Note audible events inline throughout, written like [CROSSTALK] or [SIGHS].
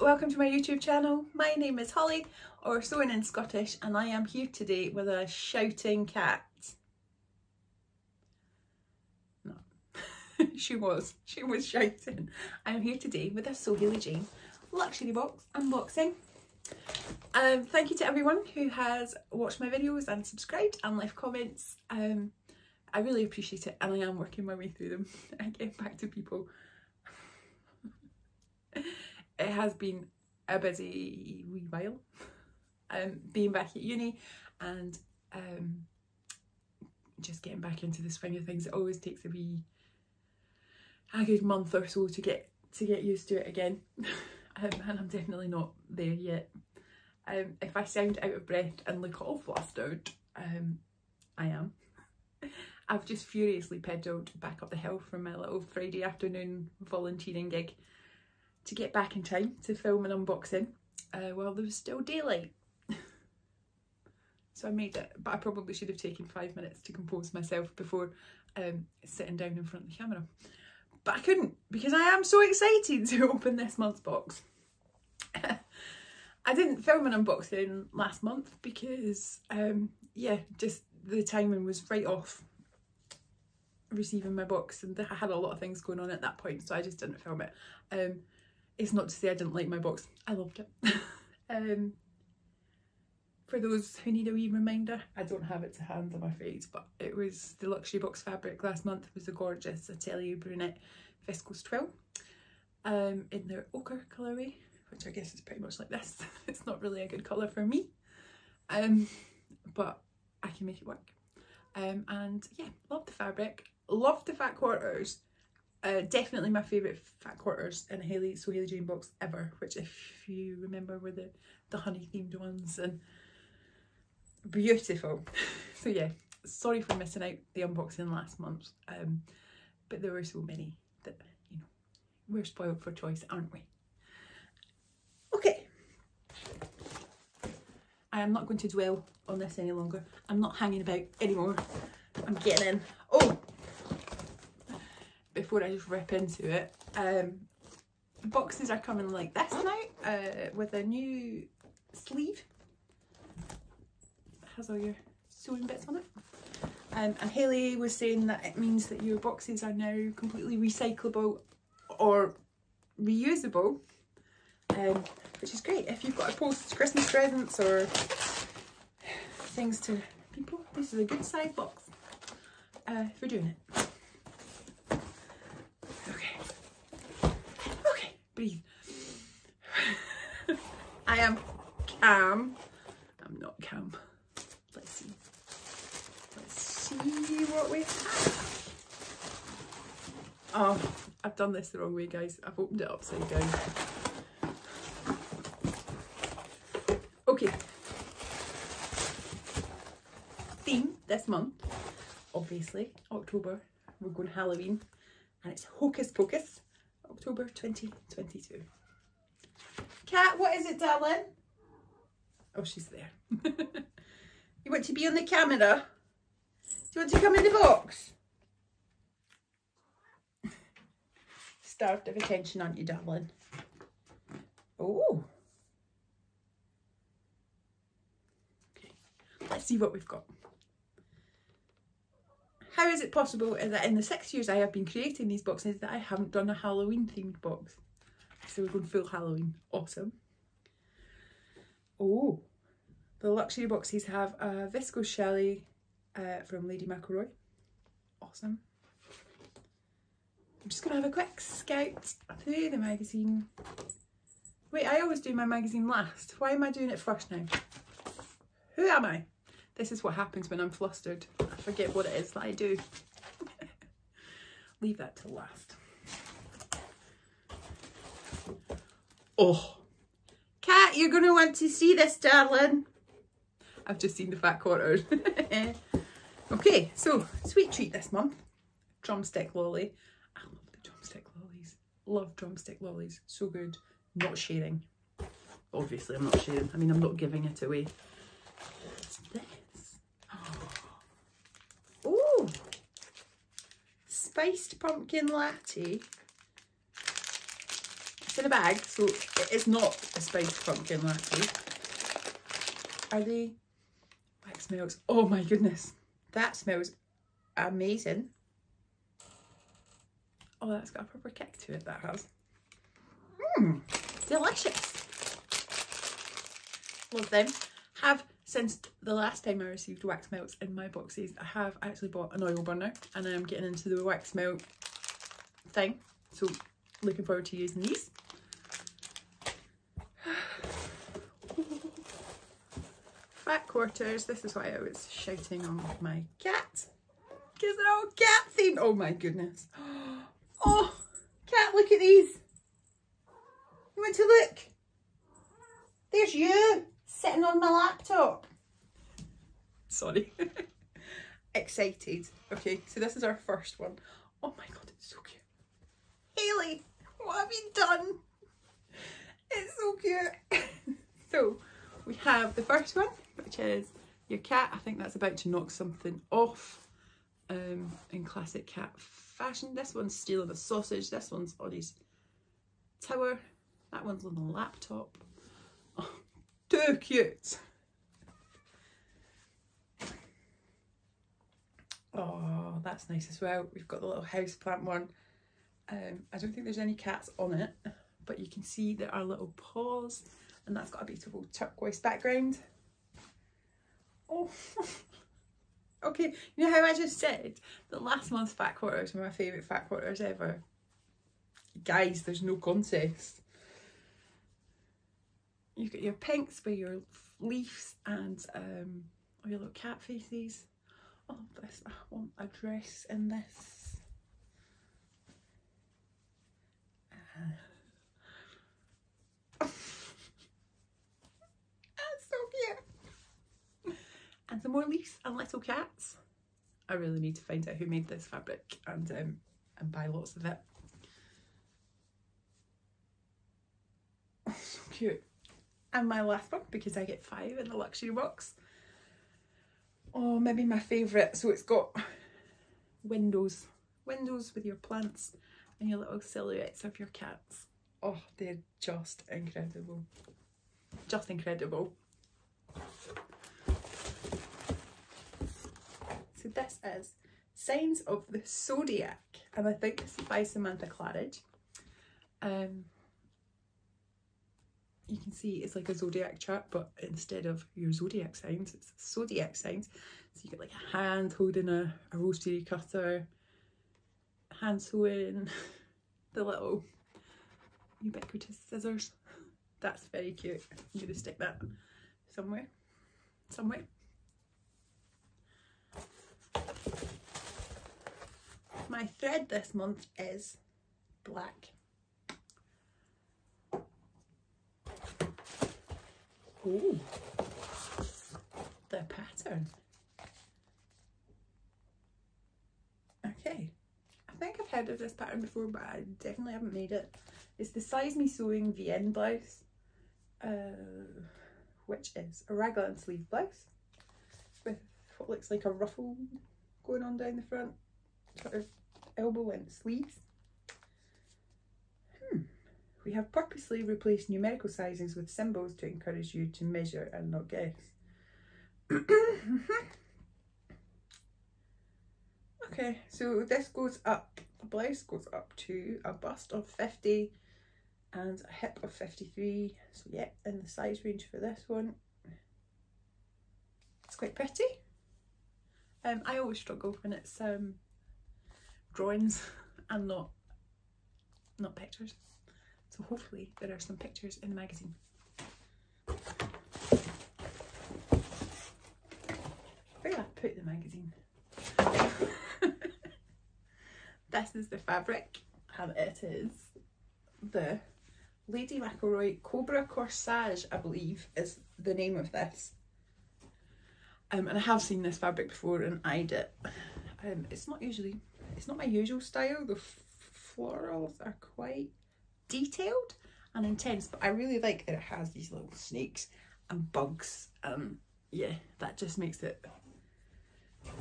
welcome to my YouTube channel. My name is Holly, or Sewing in Scottish, and I am here today with a shouting cat. No, [LAUGHS] she was, she was shouting. I'm here today with a Sew Jane luxury box unboxing. Um, thank you to everyone who has watched my videos and subscribed and left comments. Um, I really appreciate it and I am working my way through them [LAUGHS] and getting back to people. [LAUGHS] it has been a busy wee while um, being back at uni and um, just getting back into the swing of things. It always takes a wee a good month or so to get to get used to it again [LAUGHS] um, and I'm definitely not there yet. Um, if I sound out of breath and look all flustered, um, I am. [LAUGHS] I've just furiously pedalled back up the hill from my little Friday afternoon volunteering gig to get back in time to film an unboxing uh, while there was still daylight. [LAUGHS] so I made it, but I probably should have taken five minutes to compose myself before um, sitting down in front of the camera. But I couldn't because I am so excited [LAUGHS] to open this month's box. [LAUGHS] I didn't film an unboxing last month because, um, yeah, just the timing was right off receiving my box and I had a lot of things going on at that point so I just didn't film it. Um, it's not to say I didn't like my box, I loved it. [LAUGHS] um, for those who need a wee reminder, I don't have it to hand I'm afraid, but it was the luxury box fabric last month was a gorgeous Atelier Brunette Viscose Twill um, in their ochre colourway, which I guess is pretty much like this. [LAUGHS] it's not really a good colour for me, um, but I can make it work. Um, and yeah, love the fabric, love the fat quarters. Uh, definitely my favourite fat quarters in a Hayley, Sew Hayley Jane box ever, which if you remember were the, the honey themed ones and beautiful. [LAUGHS] so yeah, sorry for missing out the unboxing last month, um, but there were so many that, you know, we're spoiled for choice, aren't we? Okay. I am not going to dwell on this any longer. I'm not hanging about anymore. I'm getting in. Oh! Before I just rip into it, um, boxes are coming like this now uh, with a new sleeve. It has all your sewing bits on it. Um, and Hayley was saying that it means that your boxes are now completely recyclable or reusable, um, which is great if you've got to post Christmas presents or things to people. This is a good size box uh, for doing it. Okay. Okay, breathe. [LAUGHS] I am calm. I'm not calm. Let's see. Let's see what we have. Oh, I've done this the wrong way, guys. I've opened it upside down. Okay. Theme this month, obviously, October. We're going Halloween and it's Hocus Pocus, October 2022. Cat, what is it, darling? Oh, she's there. [LAUGHS] you want to be on the camera? Do you want to come in the box? [LAUGHS] Starved of attention, aren't you, darling? Oh. Okay, let's see what we've got. How is it possible that in the six years I have been creating these boxes that I haven't done a Halloween themed box? So we're going full Halloween. Awesome. Oh, the luxury boxes have a viscose challis uh, from Lady McElroy. Awesome. I'm just going to have a quick scout through the magazine. Wait, I always do my magazine last. Why am I doing it first now? Who am I? This is what happens when I'm flustered. I forget what it is that I do. [LAUGHS] Leave that to last. Oh, Cat, you're going to want to see this, darling. I've just seen the fat quarters. [LAUGHS] okay, so sweet treat this month. Drumstick lolly. I love the drumstick lollies. Love drumstick lollies. So good. Not sharing. Obviously, I'm not sharing. I mean, I'm not giving it away. What's this? Oh, spiced pumpkin latte it's in a bag, so it is not a spiced pumpkin latte. Are they wax melts? Oh my goodness, that smells amazing. Oh, that's got a proper kick to it, that has. Mmm, delicious. Love them. Have since the last time I received wax melts in my boxes, I have actually bought an oil burner and I'm getting into the wax melt thing. So looking forward to using these. [SIGHS] Fat quarters. This is why I was shouting on my cat. Because they're all cat themed. Oh my goodness. [GASPS] Oh, cat, look at these. You want to look? There's you sitting on my laptop. Sorry. [LAUGHS] Excited. Okay, so this is our first one. Oh my god, it's so cute. Hayley, what have you done? It's so cute. [LAUGHS] so we have the first one, which is your cat. I think that's about to knock something off um, in classic cat fashion. This one's stealing a sausage. This one's on his tower. That one's on the laptop. Too cute. Oh, that's nice as well. We've got the little house plant one. Um, I don't think there's any cats on it, but you can see there are little paws and that's got a beautiful turquoise background. Oh, [LAUGHS] okay. You know how I just said that last month's fat quarters were my favourite fat quarters ever? Guys, there's no contest. You've got your pinks with your leaves and um, all your little cat faces. Oh, this, I want a dress in this. [LAUGHS] That's so cute. And some more leaves and little cats. I really need to find out who made this fabric and um, and buy lots of it. Oh, [LAUGHS] so cute. And my last one, because I get five in the luxury box. Oh, maybe my favourite. So it's got windows. Windows with your plants and your little silhouettes of your cats. Oh, they're just incredible. Just incredible. So this is Signs of the Zodiac and I think this is by Samantha Claridge. Um, you can see it's like a zodiac chart but instead of your zodiac signs it's zodiac signs so you get like a hand holding a, a rotary cutter hand sewing, [LAUGHS] the little ubiquitous scissors. That's very cute. I'm going to stick that somewhere, somewhere. My thread this month is black. Oh, the pattern. Okay, I think I've heard of this pattern before, but I definitely haven't made it. It's the Size Me Sewing Vienne blouse, uh, which is a raglan sleeve blouse with what looks like a ruffle going on down the front, sort of elbow length sleeves. We have purposely replaced numerical sizes with symbols to encourage you to measure and not guess. [COUGHS] Okay, so this goes up, the blouse goes up to a bust of 50 and a hip of 53. So yeah, in the size range for this one. It's quite pretty. Um, I always struggle when it's um, drawings [LAUGHS] and not not pictures. So hopefully there are some pictures in the magazine. Where I put the magazine? [LAUGHS] this is the fabric and it is the Lady McElroy Cobra Corsage, I believe, is the name of this. Um, and I have seen this fabric before and eyed it. Um, it's not usually, it's not my usual style. The florals are quite detailed and intense, but I really like that it has these little snakes and bugs. Um, yeah, that just makes it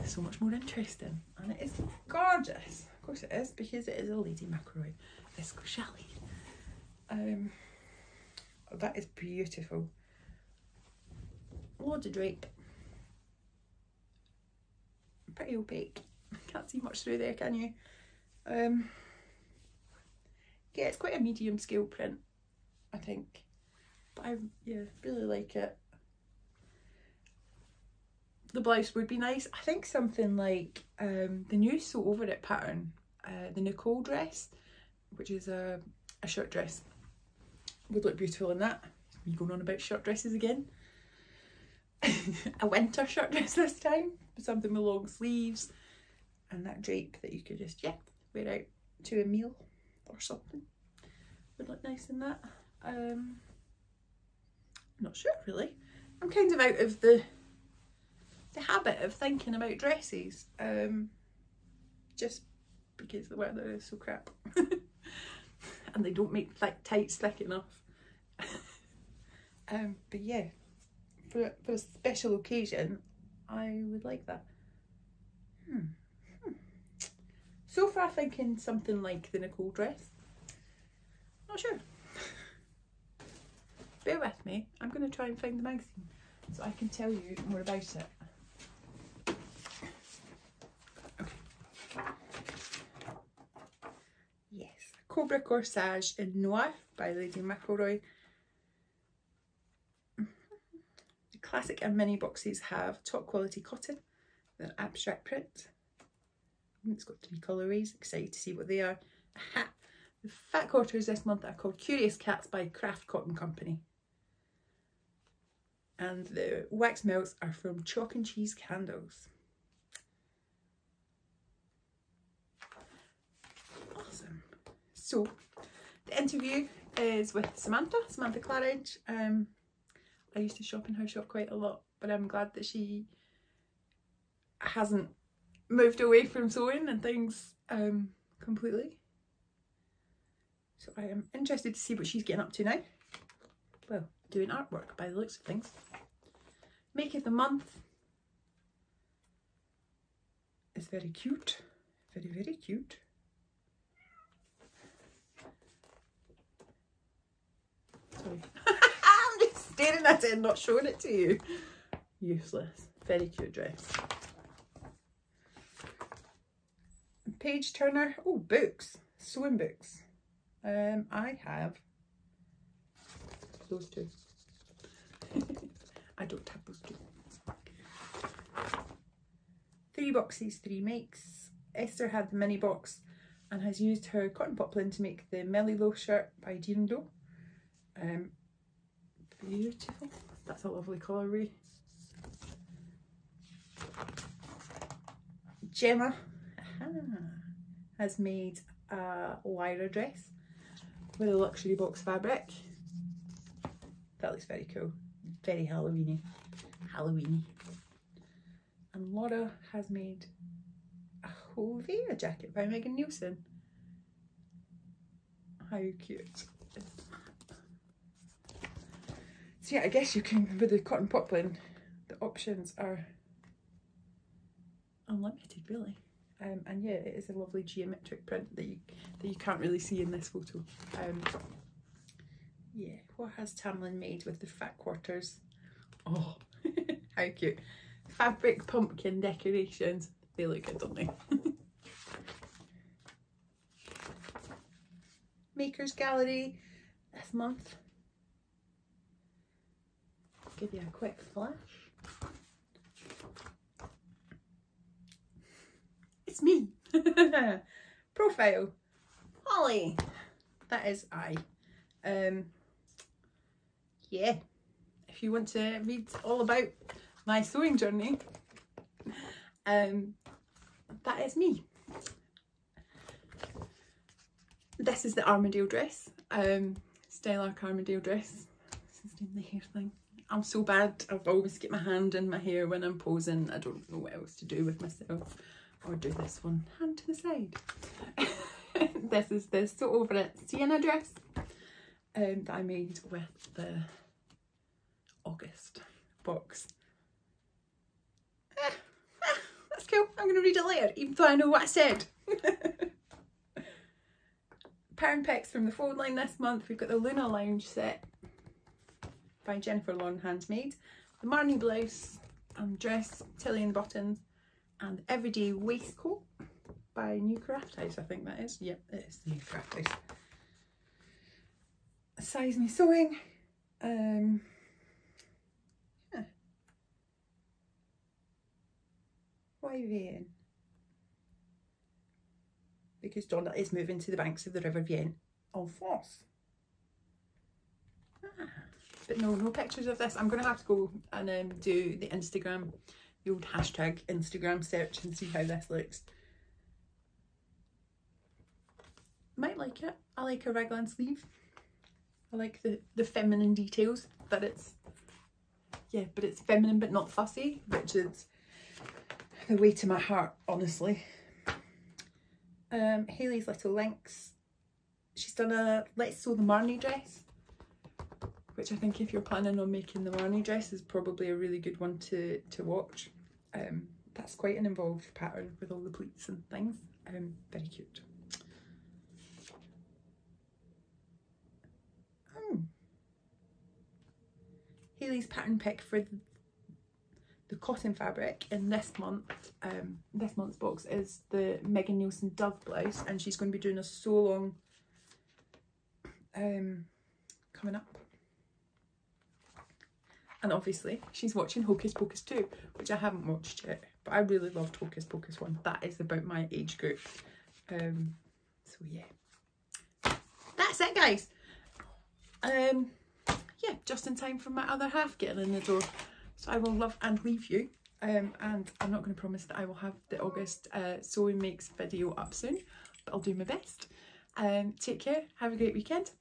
so much more interesting. And it is gorgeous. Of course it is, because it is a Lady McElroy Viscose Challis. Um, that is beautiful. Loads of drape. Pretty opaque. [LAUGHS] Can't see much through there, can you? Um, yeah, it's quite a medium scale print, I think. But I yeah really like it. The blouse would be nice. I think something like um, the new Sew Over It pattern, uh, the Nicole dress, which is a, a shirt dress, would look beautiful in that. Me going on about shirt dresses again. [LAUGHS] a winter shirt dress this time, something with long sleeves and that drape that you could just, yeah, wear out to a meal or something. Would look nice in that. Um, not sure really. I'm kind of out of the the habit of thinking about dresses um, just because the weather is so crap [LAUGHS] and they don't make thick tights thick enough. [LAUGHS] um, but yeah, for, for a special occasion, I would like that. Hmm. Far thinking something like the Nicole dress. Not sure bear with me. I'm going to try and find the magazine so I can tell you more about it. Yes, Cobra Corsage in Noir by Lady McElroy. Mm-hmm. The classic and mini boxes have top quality cotton, they're abstract print. It's got three colourways, excited to see what they are. Aha. The fat quarters this month are called Curious Cats by Craft Cotton Company and the wax melts are from Chalk and Cheese Candles. Awesome. So the interview is with Samantha, Samantha Claridge. Um, I used to shop in her shop quite a lot, but I'm glad that she hasn't moved away from sewing and things um, completely. So I am interested to see what she's getting up to now. Well, doing artwork by the looks of things. Make of the month is very cute, very, very cute. Sorry. [LAUGHS] I'm just staring at it and not showing it to you. Useless. Very cute dress. Page turner. Oh, books. Sewing books. Um, I have those two. [LAUGHS] I don't have those two. Three boxes, three makes. Esther had the mini box and has used her cotton poplin to make the Melilot shirt by Deer and Doe. Um, beautiful. That's a lovely colourway. Gemma has made a Lyra dress with a luxury box fabric. That looks very cool. Very Halloweeny. Halloweeny. And Laura has made a Hovea jacket by Megan Nielsen. How cute So yeah, I guess you can, with the cotton poplin, the options are unlimited really. Um, and yeah, it is a lovely geometric print that you that you can't really see in this photo. Um, yeah, what has Tamlin made with the fat quarters? Oh, [LAUGHS] how cute. Fabric pumpkin decorations. They look good, don't they? [LAUGHS] Makers Gallery this month. Give you a quick flash. Me. [LAUGHS] Profile. Holly. That is I. Um, yeah, if you want to read all about my sewing journey, um, that is me. This is the Armadale dress, um, Style Arc Armadale dress. This is the hair thing. I'm so bad, I've always get my hand in my hair when I'm posing. I don't know what else to do with myself. Or do this one, hand to the side. [LAUGHS] this is the Sew Over It Sienna dress um, that I made with the August box. Ah, [LAUGHS] that's cool. I'm to read it later, even though I know what I said. [LAUGHS] pattern picks from the phone line this month. We've got the Luna Lounge set by Jennifer Lauren Handmade, the Marnie blouse and dress, Tilly and the Buttons, and Everyday Waistcoat by New Craft House, I think that is. Yep, it is New Craft House. Size Me Sewing. Um, yeah. Why Vienne? Because Donna is moving to the banks of the River Vienne en France. Ah. But no, no pictures of this. I'm going to have to go and um, do the Instagram, the old hashtag Instagram search and see how this looks. Might like it. I like a raglan sleeve. I like the, the feminine details, but it's, yeah, but it's feminine but not fussy, which is the way to my heart, honestly. Um, Hayley's Little Links. She's done a Let's Sew the Marnie dress which I think if you're planning on making the Marnie dress is probably a really good one to, to watch. Um, that's quite an involved pattern with all the pleats and things. Um, very cute. Oh. Pattern pick for the, the cotton fabric in this month, um, this month's box is the Megan Nielsen Dove blouse and she's going to be doing a sew along um, coming up and obviously she's watching Hocus Pocus 2, which I haven't watched yet, but I really loved Hocus Pocus 1. That is about my age group. Um, so yeah, that's it guys. Um, yeah, just in time for my other half getting in the door. So I will love and leave you. Um, and I'm not going to promise that I will have the August uh, sewing makes video up soon, but I'll do my best. Um, take care, have a great weekend.